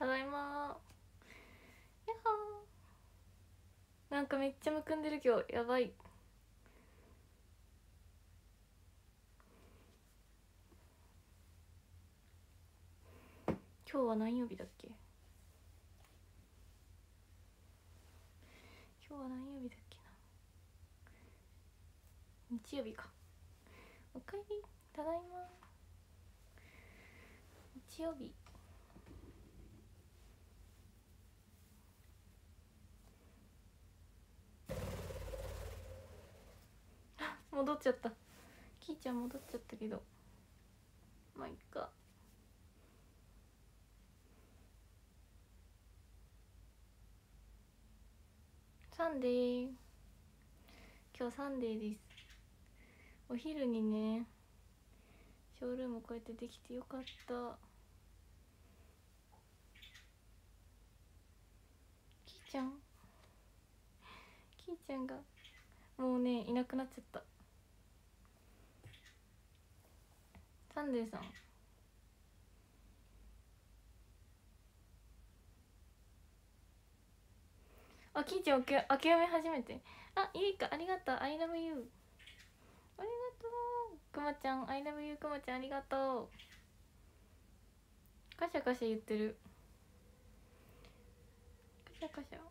ただいまやっほー。なんかめっちゃむくんでる今日。やばい。今日は何曜日だっけ？今日は何曜日だっけな？日曜日か。おかえり。ただいま日曜日あ戻っちゃった。キーちゃん戻っちゃったけど。まあいっか。 Sunday。今日 Sunday です。お昼にねショールームこうやってできてよかった。キーちゃん。キーちゃんがもうねいなくなっちゃった。サンデーさん。あキーちゃん明け明け読み初めて。あゆいかありがとう。I love you ありがとう。くまちゃん I love you くまちゃんありがとう。カシャカシャ言ってる。カシャカシャ。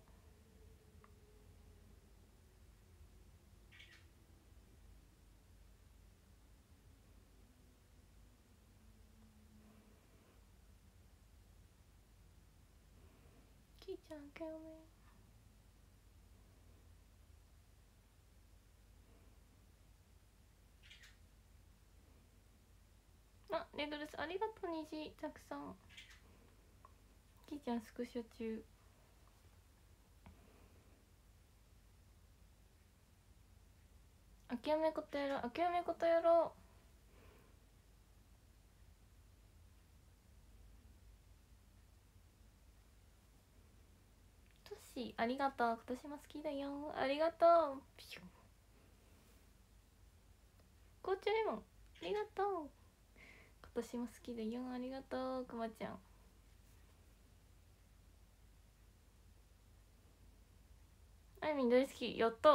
キーちゃん明け読みあレドルスありがとう虹たくさん。キーちゃんスクショ中。あきやめことやろうあきやめことやろうトッシーありがとう。今年も好きだよ。ありがとう。紅茶レモンありがとう。今年も好きだよ。ありがとう。くまちゃん。あいみん大好き。やった。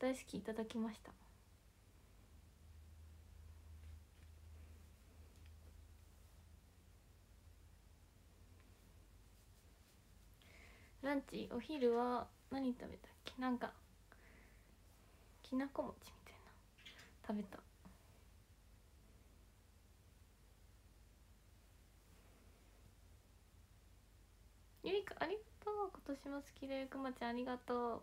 大好きいただきました。ランチお昼は何食べたっけ？なんかきなこ餅みたいな。食べた。ゆいかありがとう。今年も好きだよくまちゃんありがとう。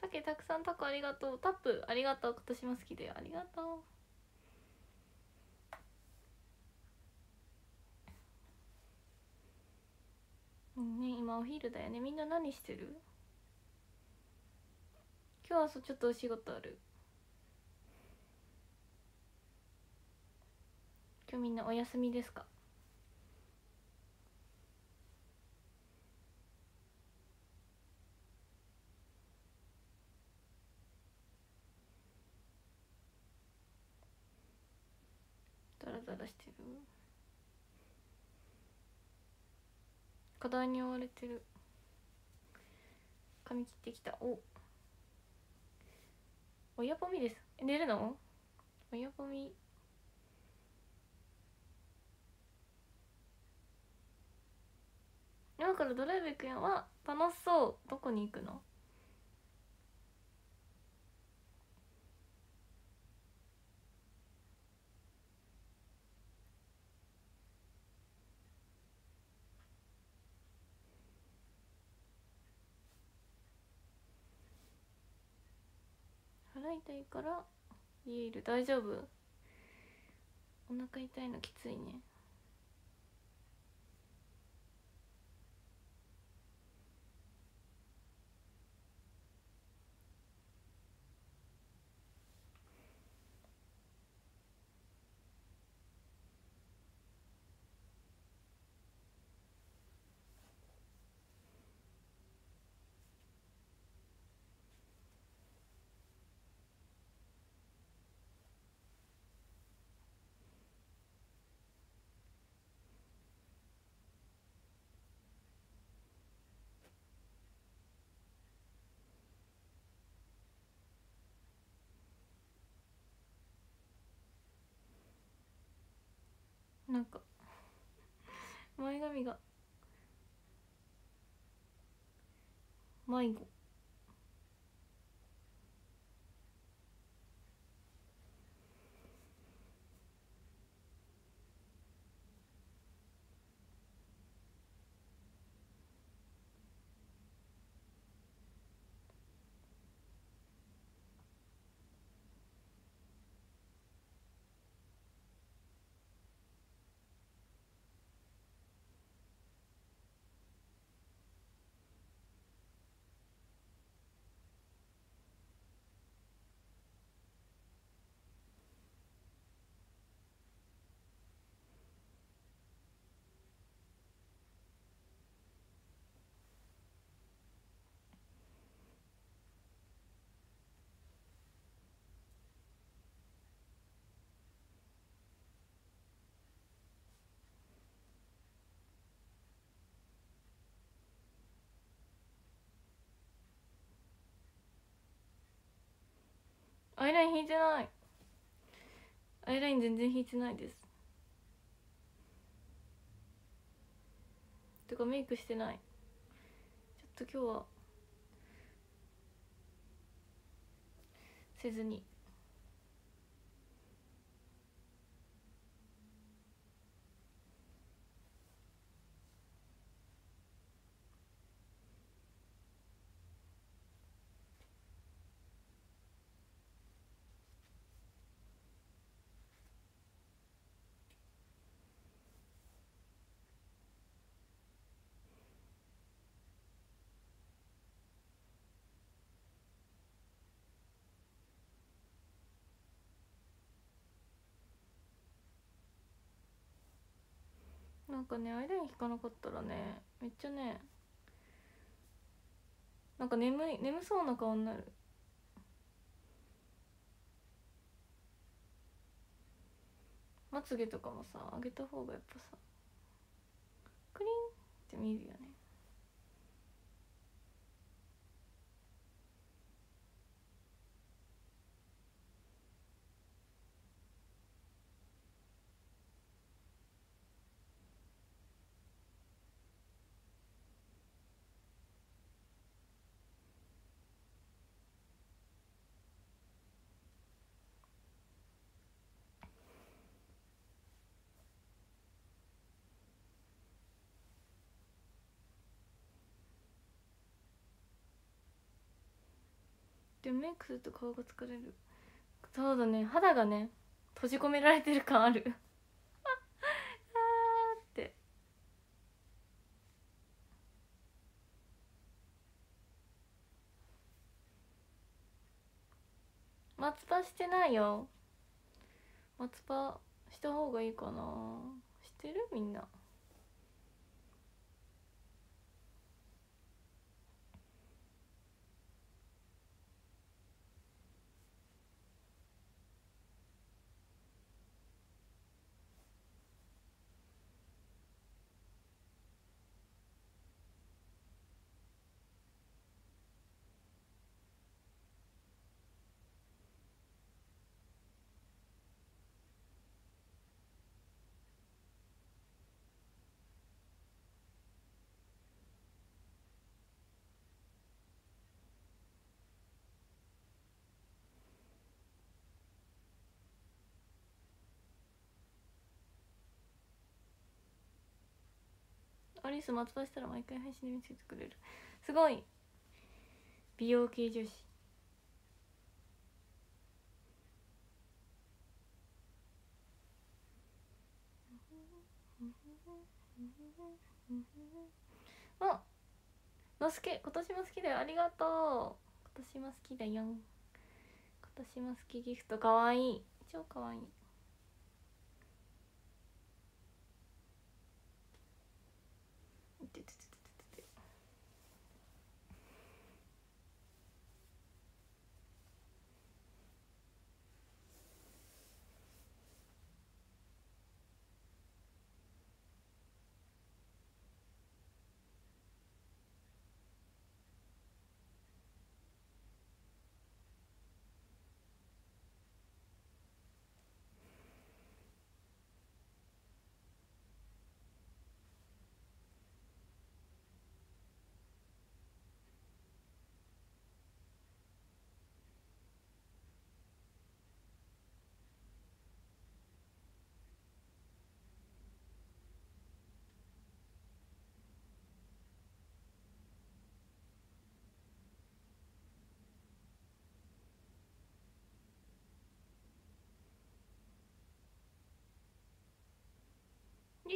たけたくさんタコありがとう。タップありがとう。今年も好きだよありがとう。うんね今お昼だよね。みんな何してる？今日はそちょっとお仕事ある。今日みんなお休みですか？ダラダラしてる課題に追われてる。髪切ってきた。お。親ぽみです。寝るの？親ぽみ今からドライブ行くやん。は楽しそう。どこに行くの？腹痛いからリエール大丈夫？お腹痛いのきついね。なんか前髪が迷子。アイライン引いてない。アイライン全然引いてないです。てかメイクしてない。ちょっと今日はせずに。なんかねアイライン引かなかったらねめっちゃねなんか眠い眠そうな顔になる。まつげとかもさ上げた方がやっぱさクリンって見えるよね。でもメイクすると顔が疲れる。そうだね。肌がね閉じ込められてる感ある。あーって。松葉してないよ。松葉した方がいいかな。してる？みんな。アリス松葉したら毎回配信で見せてくれる。すごい。美容系女子。あのすけ今年も好きだよ。ありがとう。今年も好きだよ。今年も好き。ギフトかわいい。超かわいい。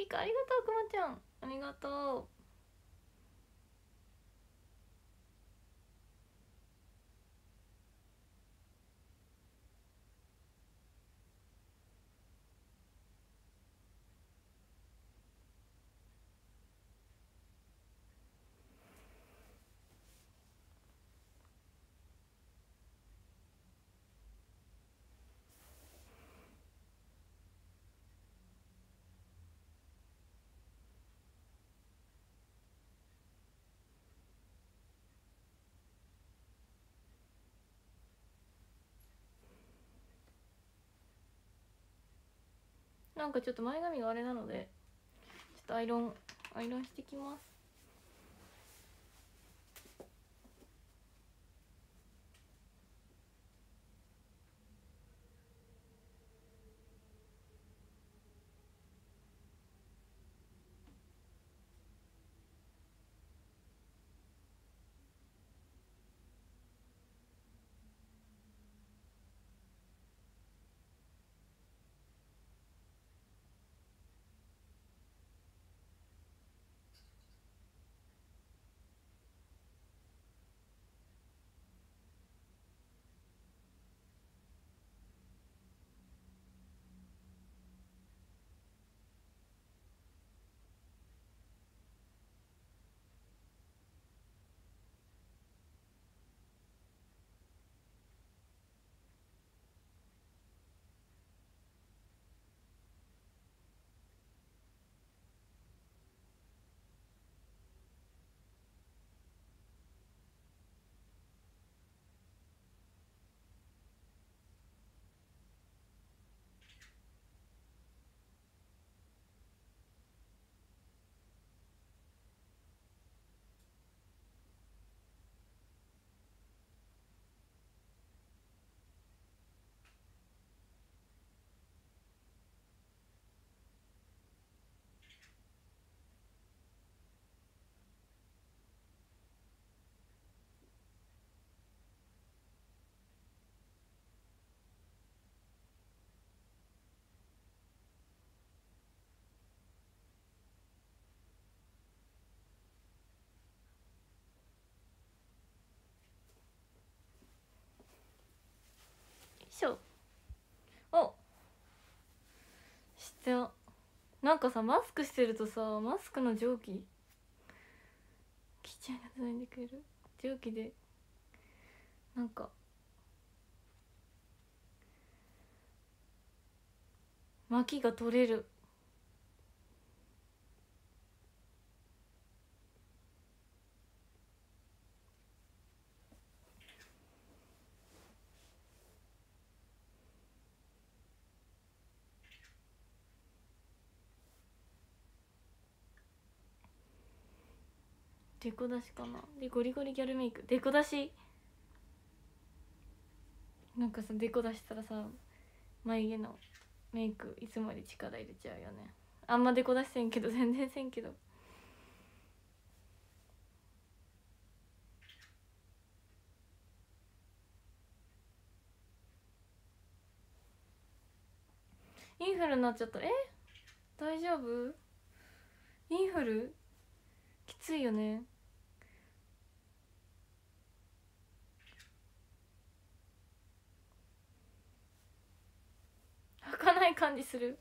リカありがとうくまちゃん。ありがとう。なんかちょっと前髪があれなのでちょっとアイロンアイロンしてきます。しょお。知ってなんかさマスクしてるとさマスクの蒸気？きちゃんがつないでくれる？蒸気で。なんか。きが取れる。デコ出しかな。でゴリゴリギャルメイク。デコ出し。なんかさデコ出したらさ眉毛のメイクいつもより力入れちゃうよね。あんまデコ出してんけど 全然せんけど。インフルになっちゃった。え？大丈夫？インフル？きついよね。儚かない感じする。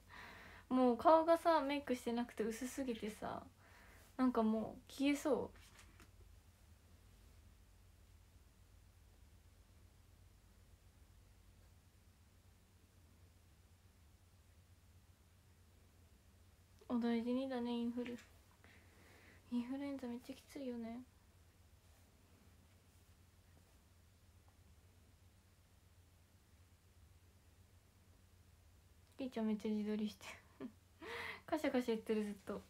もう顔がさメイクしてなくて薄すぎてさなんかもう消えそう。お大事にだねインフル。インフルエンザめっちゃきついよね。キーちゃんめっちゃ自撮りして カシャカシャ言ってるずっと。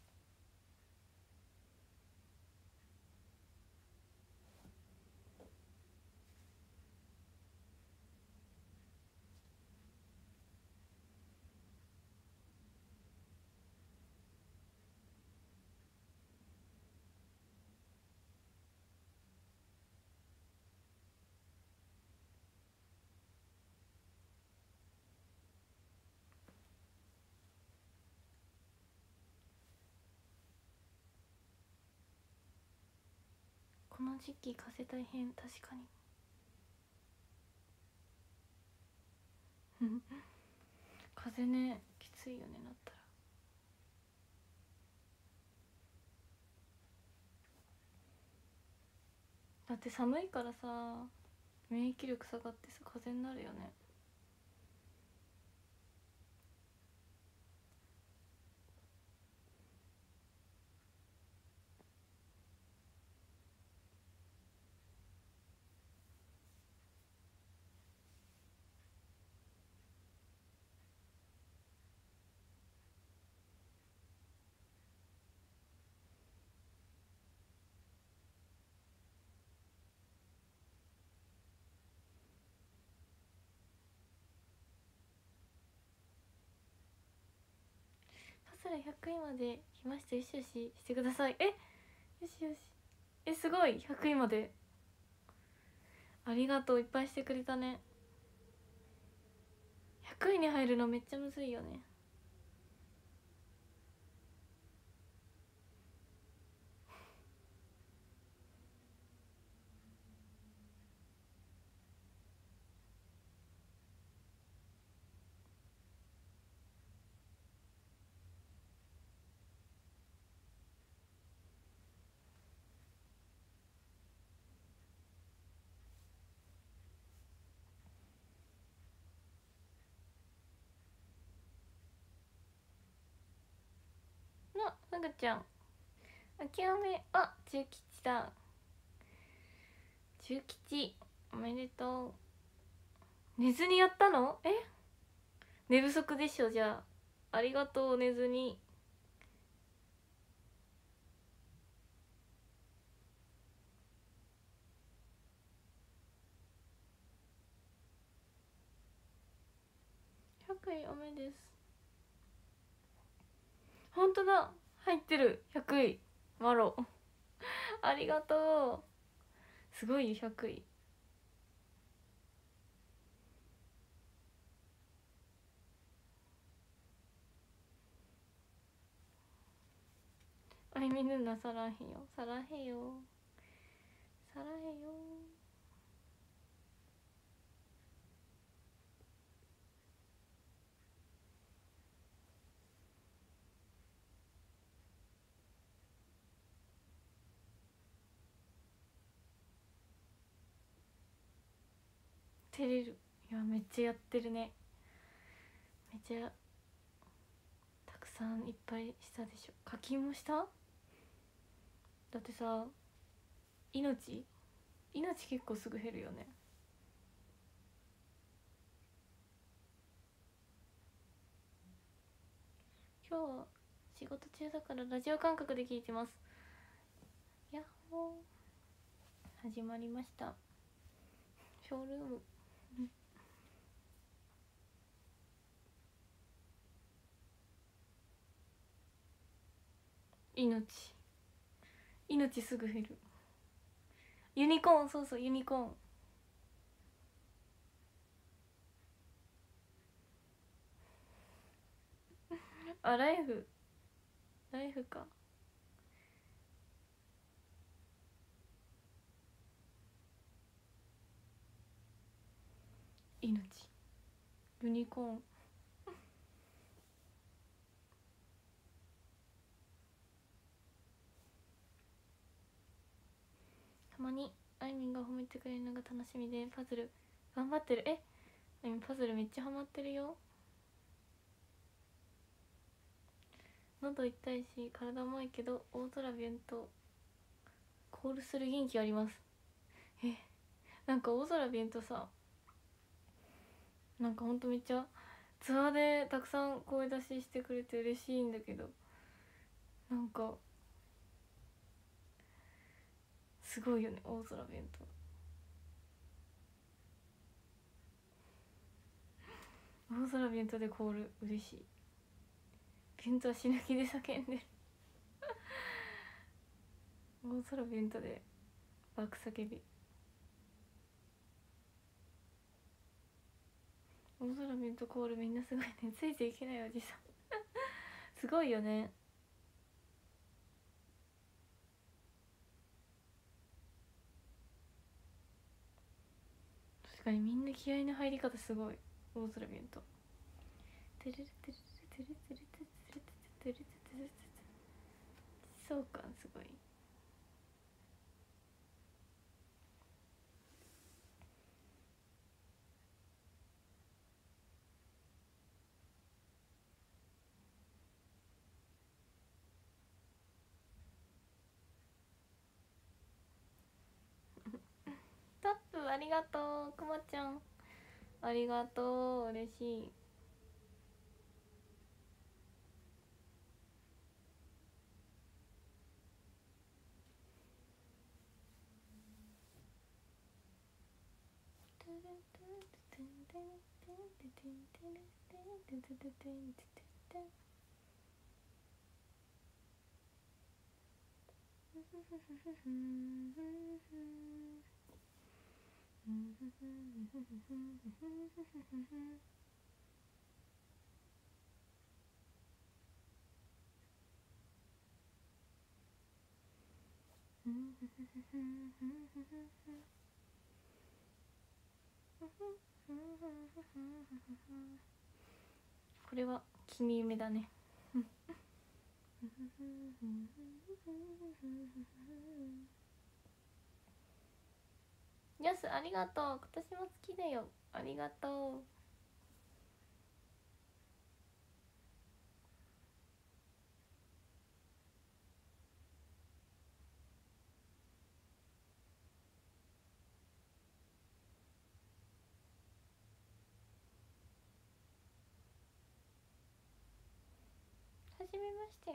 時期風大変確かに。風ねきついよねなったら。だって寒いからさ免疫力下がってさ風邪になるよね。から100位まで来ました。よしよししてください。え？よしよし。えすごい。100位まで。ありがとう。いっぱいしてくれたね。100位に入るのめっちゃむずいよねなふぐちゃん。諦め。あ中吉だ。中吉。おめでとう。寝ずにやったの？え？寝不足でしょじゃあ。ありがとう寝ずに。100位おめです。本当だ。入ってる。100位。マロ。ありがとう。すごい。100位。あいみぬなさらへんよ。さらへよ。さらへよ。照れる。いやめっちゃやってるね。めっちゃたくさんいっぱいしたでしょ。課金もした？だってさ命？命結構すぐ減るよね。今日は仕事中だからラジオ感覚で聞いてます。やっほー。始まりました。ショールーム。命。命すぐ減る。ユニコーンそうそうユニコーン。あライフ。ライフか。命。ユニコーン。たまにあいみんが褒めてくれるのが楽しみでパズル頑張ってる。え？あいみんパズルめっちゃハマってるよ。喉痛いし体重いけど大空ビュンとコールする元気あります。え？なんか大空ビュンとさなんかほんとめっちゃツアーでたくさん声出ししてくれて嬉しいんだけどなんかすごいよね大空弁当。大空弁当でコール嬉しい。弁当死ぬ気で叫んでる。大空弁当で爆叫び。大空弁当コールみんなすごいね。ついていけないおじさん。すごいよね。確かにみんな気合いの入り方すごい。大空見るとそうかすごいタップありがとうくまちゃん。ありがとう嬉しい。これは君夢だね。やすありがとう。今年も好きだよ。ありがとう。はじめまして。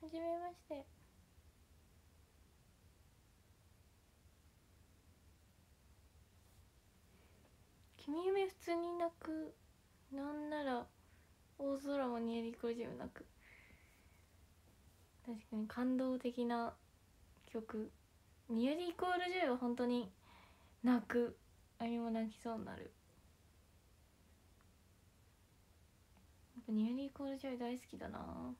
はじめまして。君夢普通に泣くなんなら大空もニエリコジム泣く。確かに感動的な曲ニエリイコール10は本当に泣くあれも泣きそうになる。やっぱニエリイコール10大好きだな。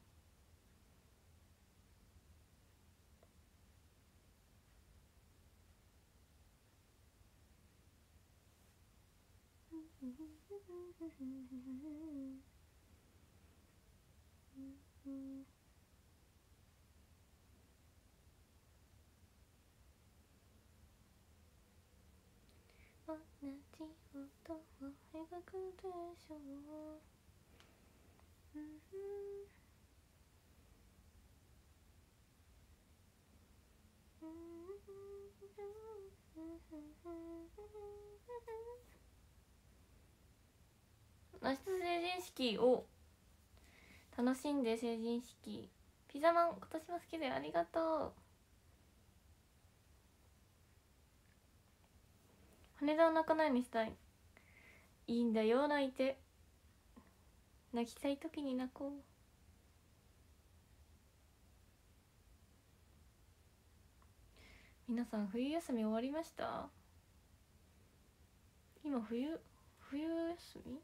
同じ音を描くでしょう、うん、うん。明日成人式を楽しんで成人式。ピザマン今年も好きでありがとう。羽田を泣かないにしたい。いいんだよ泣いて。泣きたい時に泣こう。皆さん冬休み終わりました？今冬冬休み？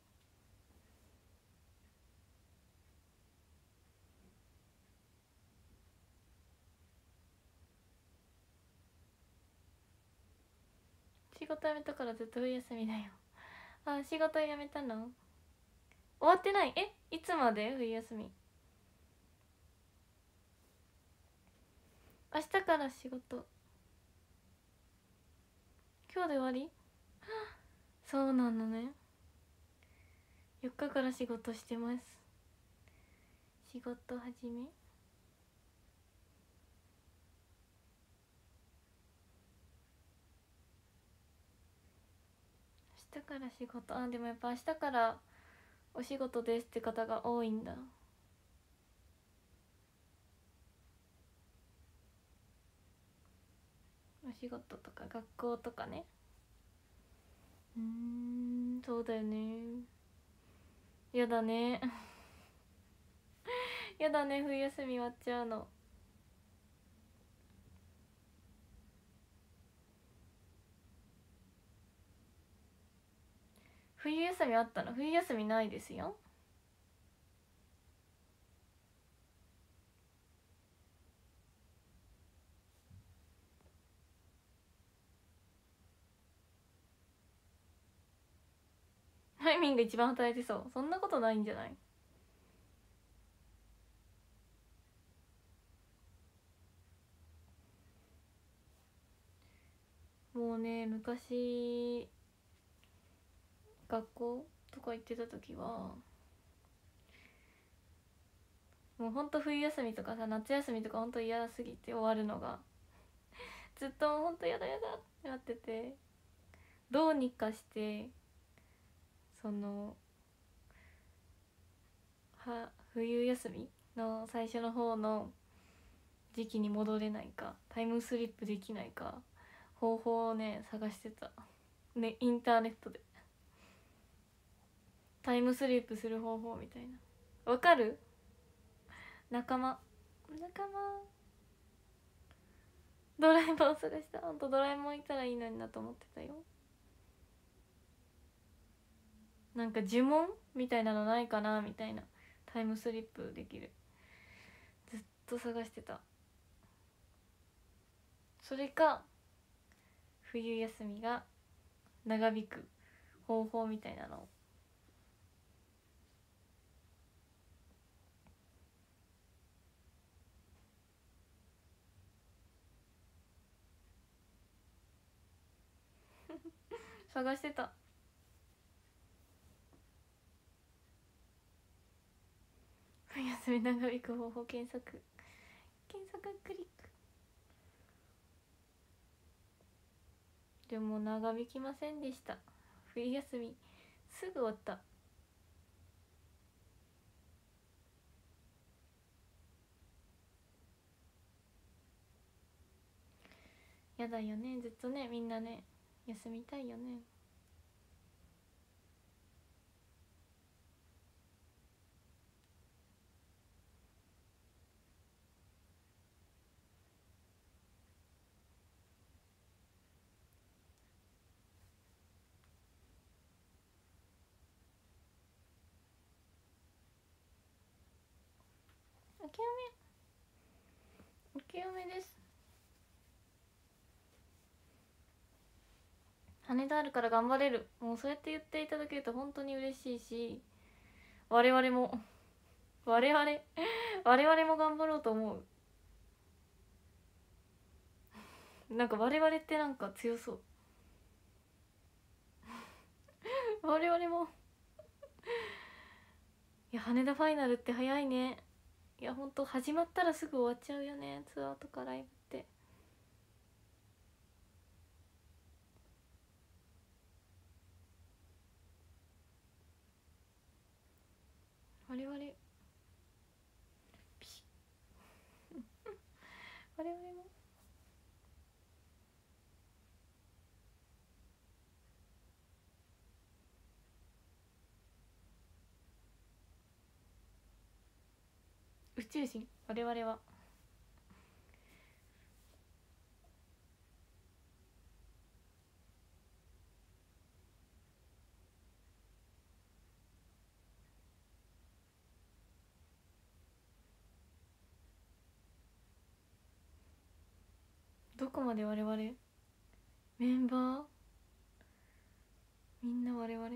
仕事辞めたからずっと冬休みだよ。あ仕事辞めたの？終わってない？え？いつまで？冬休み。明日から仕事。今日で終わり？そうなのね。4日から仕事してます。仕事始め？日から仕事。あでもやっぱ明日からお仕事ですって方が多いんだ。お仕事とか学校とかね。うんそうだよね。やだね。やだね冬休み終わっちゃうの。冬休みあったの？冬休みないですよ。ハイミンが一番働いてそう。そんなことないんじゃない？もうね昔学校とか行ってた時はもうほんと冬休みとかさ夏休みとかほんと嫌すぎて終わるのがずっとほんと嫌だ嫌だってなっててどうにかしてそのは冬休みの最初の方の時期に戻れないかタイムスリップできないか方法をね探してた。ねインターネットで。タイムスリップする方法みたいな。わかる？仲間。仲間。ドラえもん探した。ほんとドラえもんいたらいいのになと思ってたよ。なんか呪文みたいなのないかなみたいな。タイムスリップできる。ずっと探してた。それか冬休みが長引く方法みたいなのを探してた。冬休み長引く方法検索。検索クリック。でも長引きませんでした。冬休みすぐ終わった。やだよねずっとねみんなね。休みたいよねお清めお清めです羽田あるから頑張れる。もうそうやって言っていただけると本当に嬉しいし我々も我々我々も頑張ろうと思う。なんか我々ってなんか強そう。我々も。いや羽田ファイナルって早いね。いやほんと始まったらすぐ終わっちゃうよね。ツアーとかライブって我々。我々も。宇宙人。我々は。まで我々メンバーみんな我々。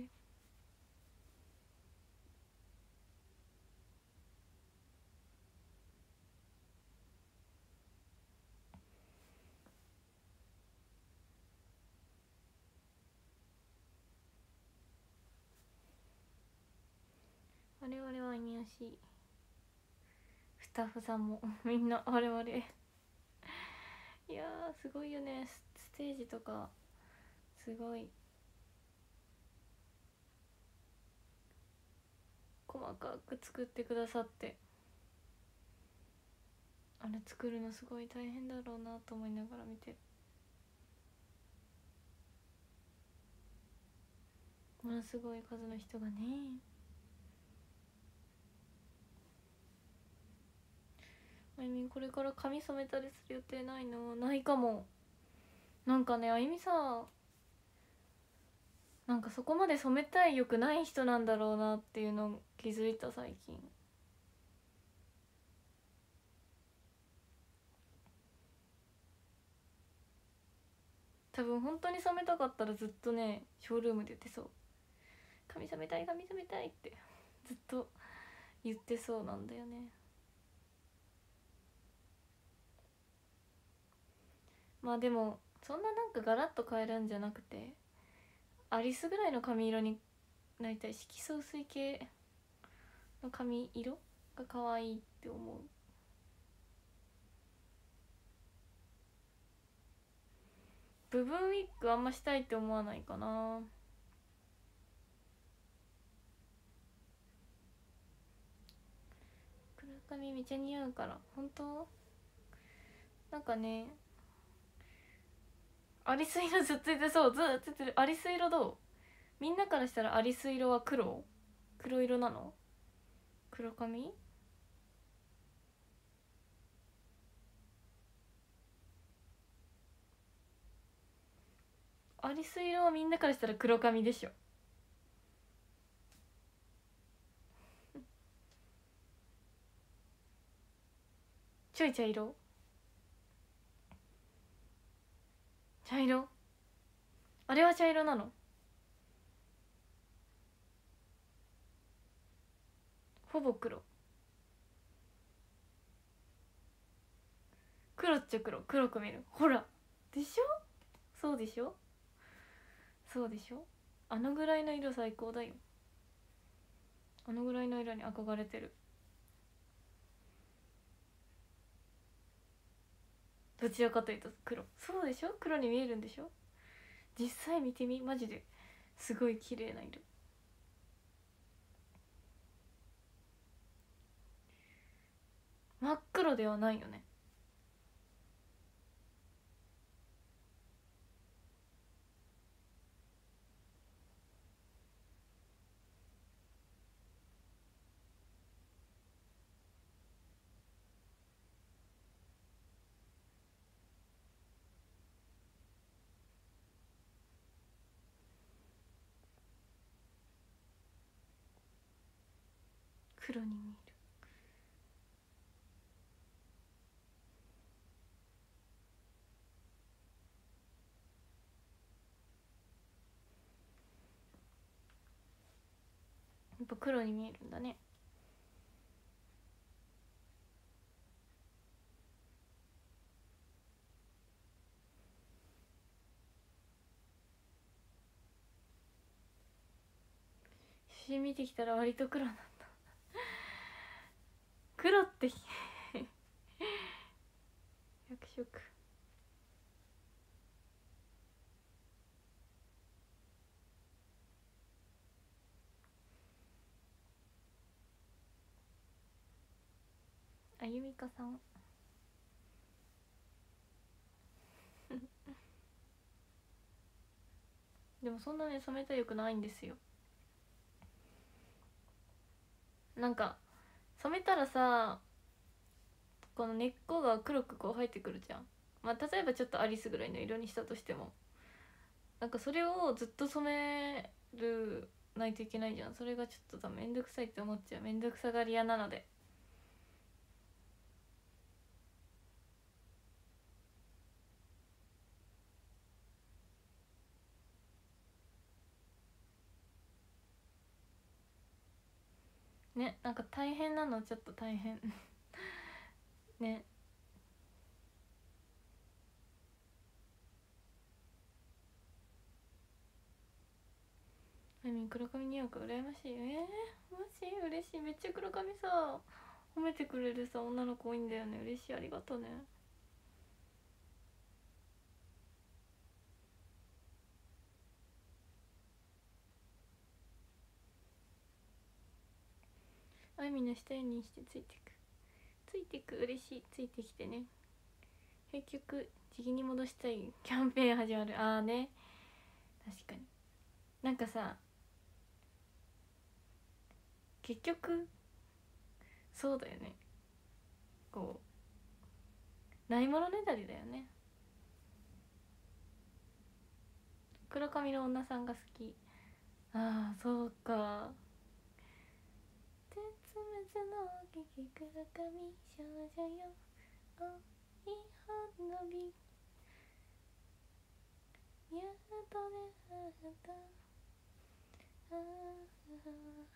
我々は犬し。スタッフさんもみんな我々。いやすごいよね。スステージとか。すごい。細かく作ってくださって。あれ作るのすごい大変だろうなと思いながら見て。ものすごい数の人がね。あゆみこれから髪染めたりする予定ないの？ないかも。なんかねあゆみさなんかそこまで染めたい欲ない人なんだろうなっていうの気づいた最近。多分本当に染めたかったらずっとねショールームで言ってそう。髪染めたい髪染めたいってずっと言ってそうなんだよね。まあでもそんななんかガラッと変えるんじゃなくてアリスぐらいの髪色になりたい色素薄い系の髪色が可愛いって思う。部分ウィッグあんましたいって思わないかな。黒髪めっちゃ似合うから。本当？なんかねアリス色ずっと言ってそうずっと言ってる。アリス色どう？みんなからしたらアリス色は黒？黒色なの？黒髪？アリス色はみんなからしたら黒髪でしょ。ちょい茶色？茶色？あれは茶色なの？ほぼ黒。黒っちゃ黒。黒く見える。ほら。でしょ？そうでしょ？そうでしょ？あのぐらいの色最高だよ。あのぐらいの色に憧れてる。どちらかというと黒。そうでしょ？黒に見えるんでしょ？実際見てみ。マジですごい綺麗な色。真っ黒ではないよね。黒に見える。やっぱ黒に見えるんだね。写真見てきたら割と黒なんだ。黒って。役職。あゆみかさん。でもそんなね染めたよくないんですよ。なんか染めたらさこの根っこが黒くこう入ってくるじゃん。まあ例えばちょっとアリスぐらいの色にしたとしても。なんかそれをずっと染めるないといけないじゃん。それがちょっとさめんどくさいって思っちゃう。めんどくさがり屋なので。ねなんか大変なのちょっと大変。ね。あみん黒髪似合うらやましい。えー、マジ？嬉しい。めっちゃ黒髪さ褒めてくれるさ女の子多いんだよね。嬉しい。ありがとね。あいみの下にしてついてく。ついてく嬉しい。ついてきてね。結局地に戻したい。キャンペーン始まる。ああね。確かに。なんかさ結局そうだよね。こうないものねだりだよね。黒髪の女さんが好き。ああそうか。つむつの激黒髪少女よ。おい花火やっとねあなたああ黒少女よ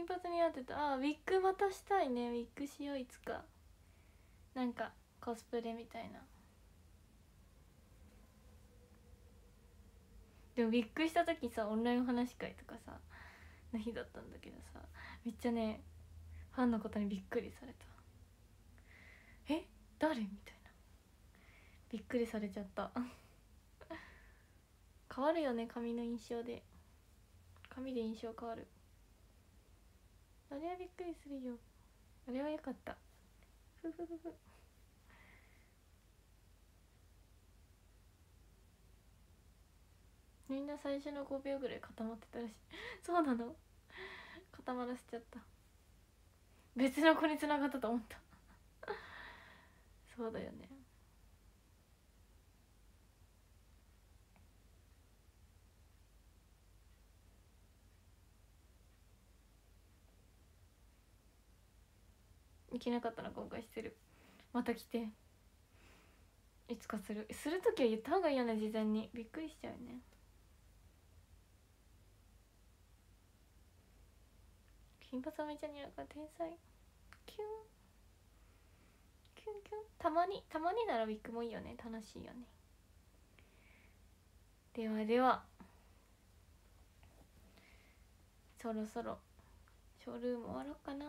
金髪に合ってた。あウィッグまたしたいね。ウィッグしよういつか。なんかコスプレみたいな。でもウィッグした時さオンライン話し会とかさの日だったんだけどさめっちゃねファンの方にびっくりされた。え？誰？みたいな。びっくりされちゃった。変わるよね髪の印象で。髪で印象変わる。あれはびっくりするよ。あれはよかった。ふふふふ。みんな最初の5秒ぐらい固まってたらしい。そうなの？固まらせちゃった。別の子に繋がったと思った。そうだよね。行けなかったな今回してる。また来て。いつかする。する時は言った方がいいよね事前に。びっくりしちゃうね。金髪めちゃ似合うから天才。キュン。キュンキュン。たまに。たまにならウィッグもいいよね。楽しいよね。ではでは。そろそろ。ショールーム終わろうかな。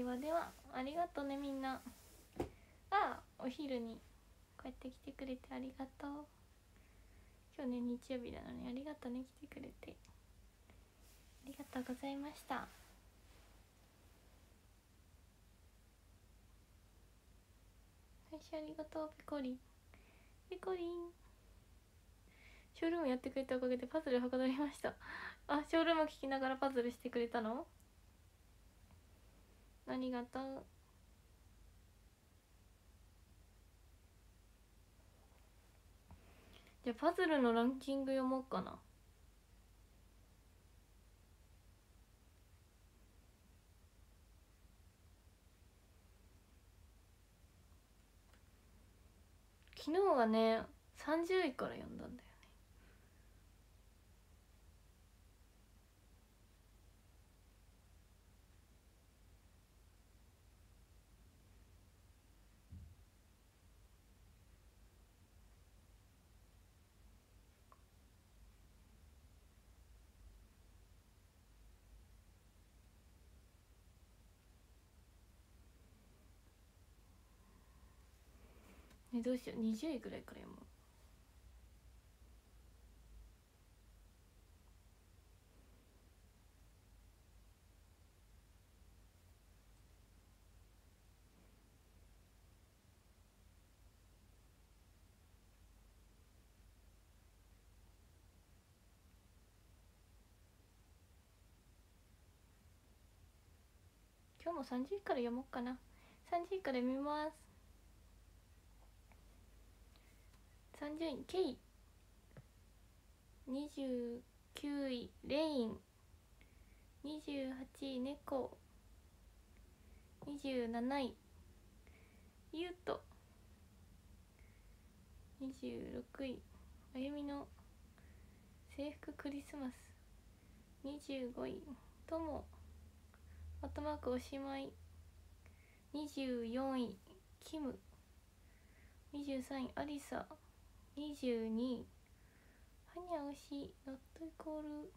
ではではありがとうねみんな。あお昼にこうやって来てくれてありがとう。今日ね日曜日なのにありがとうね来てくれて。ありがとうございました。最初ありがとうペコリン。ペコリン。ショールームやってくれたおかげでパズルはかどりました。あショールーム聞きながらパズルしてくれたの？ありがとう。じゃあパズルのランキング読もうかな。昨日はね30位から読んだんだよ。どうしよう。20位ぐらいから読もう。今日も3時から読もうかな。3時から読みます。30位ケイ29位レイン28位猫27位ゆうと26位あゆみの制服クリスマス。25位ともアットマークおしまい。24位キム23位アリサ。22はにゃおしノットイコール。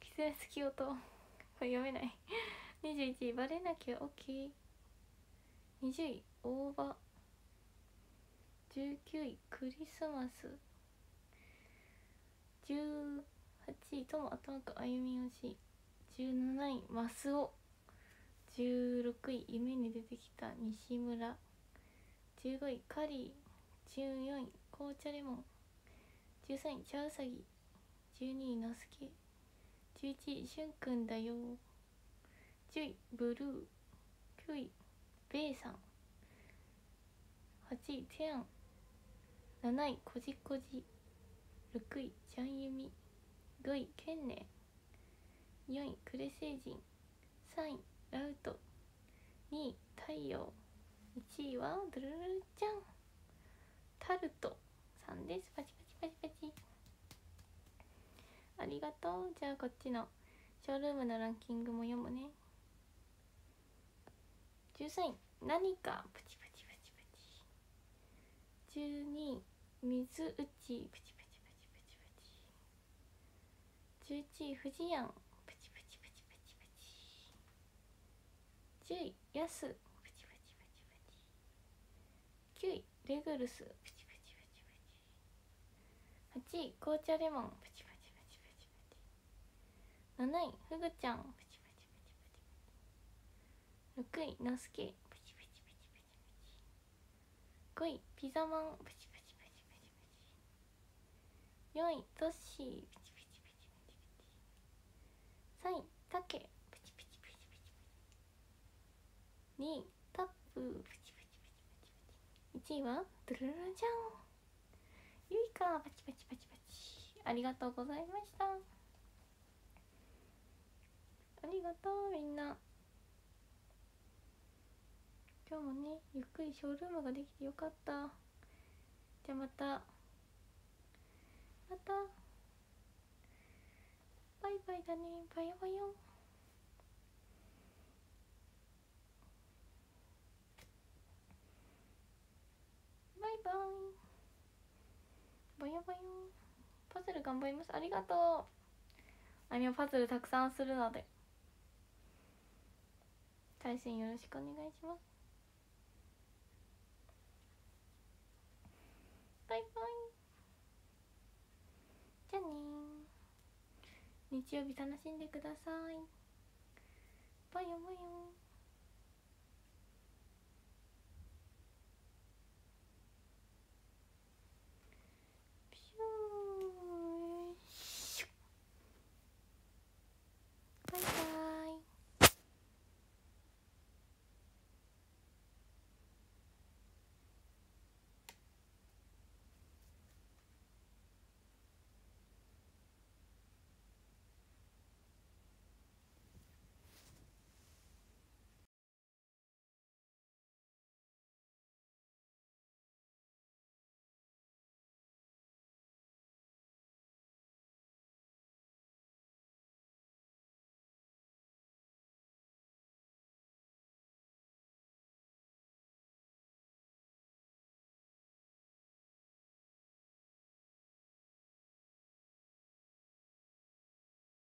キセスキオと読めない。21位バレなきゃ OK 20位大葉。19位。クリスマス。18位。とも頭く歩み推し。17位。マスオ。16位。夢に出てきた西村。15位。カリー。14位。紅茶レモン。13位茶うさぎ。12位のすけ11位しゅんくんだよ。10位ブルー。9位ベイさん。8位テアン。7位こじこじ。6位ジャンユミ。5位ケンネ。4位クレ星人3位ラウト。2位太陽。1位はドゥルルルちゃん。タルト。んです。パチパチパチパチ。ありがとう。じゃあこっちの。ショールームのランキングも読むね。13位。何か。プチプチプチプチ。12位。水打ち。プチプチプチプチプチ。11位。富士山。プチプチプチプチプチ。10位。ヤスプチプチプチプチ。9位。レグルス。プチプチプチプチ。8位紅茶レモン。プチプチプチプチプチ7位フグちゃん。プチプチプチプチ6位のすけ。プチプチプチプチプチ5位ピザマンプチプチプチプチプチ4位トッシー。プチプチプチプチプチ3位タケ。プチプチプチプチプチ2位タップ。プチプチプチプチ1位はドゥルルルじゃんゆいか。パチパチパチパチ。ありがとうございました。ありがとうみんな。今日もねゆっくりショールームができてよかった。じゃあまた。また。バイバイだね。バイバイよ。バイバイ。バイバイよパズル頑張ります。ありがとう。あみはパズルたくさんするので。対戦よろしくお願いします。バイバイ。じゃあね日曜日楽しんでください。バイバイ